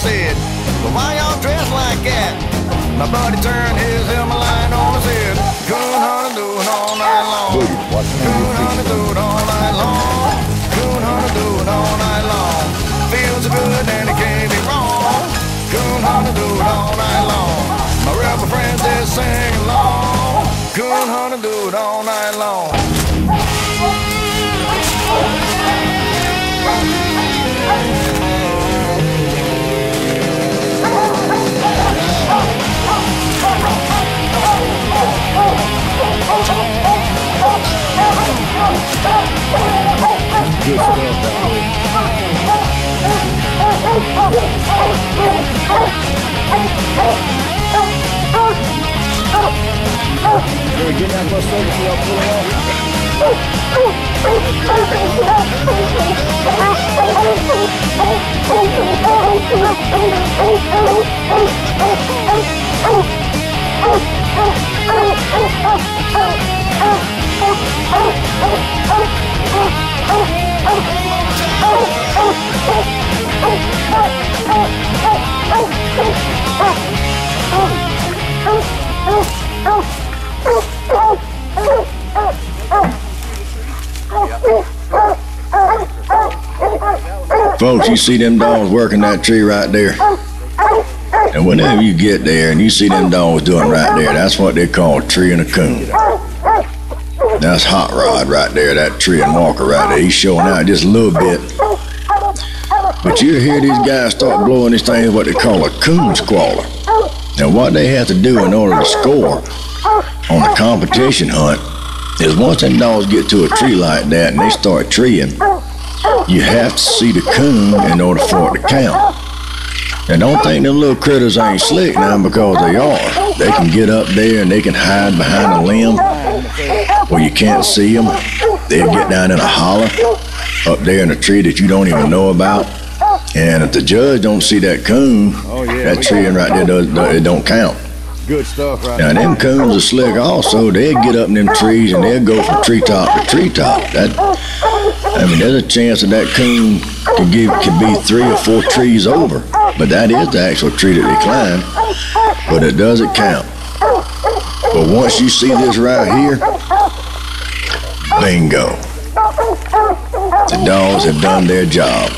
said, well, why y'all dressed like that? My buddy turned his Himalayan on his head. Coon hunter do it all night long. Coon hunter do it all night long. Coon hunter do it all night long. Feels good and it can't be wrong. Coon hunter do it all night long. My rebel friends they sing along. Coon hunter do it all night long. Oh! Folks, you see them dogs working that tree right there? And whenever you get there and you see them dogs doing right there, that's what they call tree and a coon. That's Hot Rod right there, that Treeing Walker right there. He's showing out just a little bit. But you hear these guys start blowing these things what they call a coon squaller. And what they have to do in order to score on a competition hunt is once them dogs get to a tree like that and they start treeing, you have to see the coon in order for it to count. And don't think them little critters ain't slick now because they are. They can get up there and they can hide behind a limb where you can't see them. They'll get down in a holler up there in a tree that you don't even know about. And if the judge don't see that coon, oh, that tree right there does, it don't count. Good stuff right Now them coons are slick also. They'll get up in them trees and they'll go from treetop to treetop. That I mean there's a chance that that coon could give could be three or four trees over. But that is the actual tree that they climb. But it doesn't count. But once you see this right here, bingo. The dogs have done their job.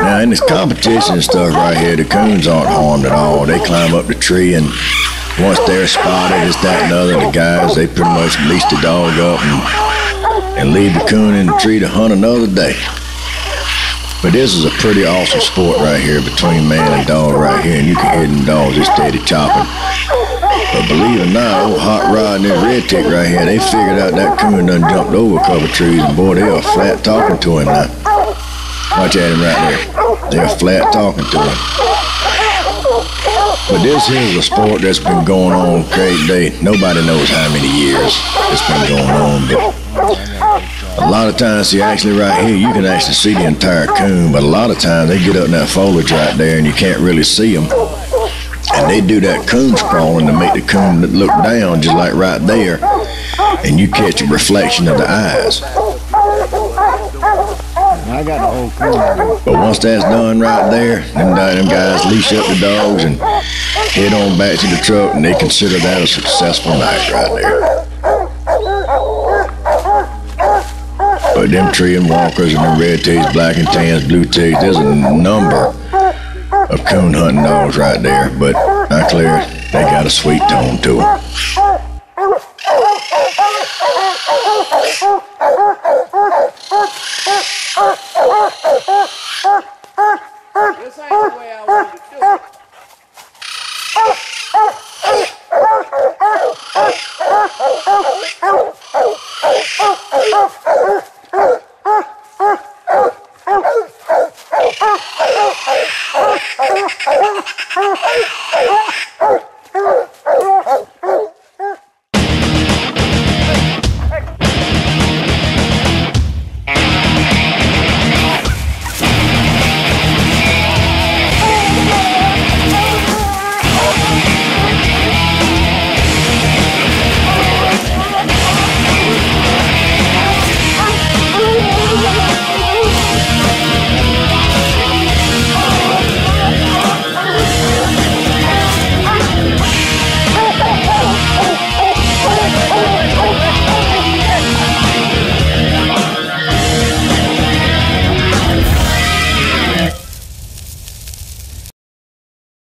Now in this competition and stuff right here, the coons aren't harmed at all. They climb up the tree and once they're spotted, it's that and other. The guys, they pretty much leash the dog up and, and leave the coon in the tree to hunt another day. But this is a pretty awesome sport right here between man and dog right here, and you can hear them dogs just steady chopping. But believe it or not, old Hot Rod and this Red Tick right here, they figured out that coon done jumped over a couple trees, and boy, they are flat talking to him now. Watch at him right there. They're flat talking to him. But this here is a sport that's been going on great day. Nobody knows how many years it's been going on, but a lot of times, see, actually right here, you can actually see the entire coon, but a lot of times they get up in that foliage right there and you can't really see them. And they do that coon crawling to make the coon look down just like right there, and you catch a reflection of the eyes. I got the whole coon. But once that's done right there, them, them guys leash up the dogs and head on back to the truck, and they consider that a successful night right there. uh, them Treeing Walkers and the red tails, black and tans, blue tails. There's a number of coon hunting dogs right there, but I clear. They got a sweet tone to them. This ain't the way I to do it.